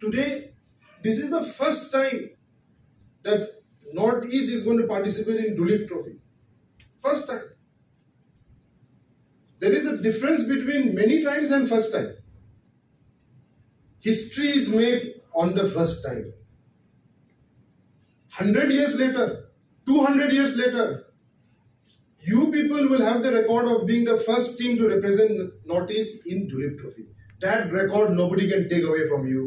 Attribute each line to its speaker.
Speaker 1: today, this is the first time that Northeast is going to participate in Duleep Trophy. First time. There is a difference between many times and first time. History is made on the first time. 100 years later, 200 years later, you people will have the record of being the first team to represent Northeast in Duleep Trophy. That record nobody can take away from you.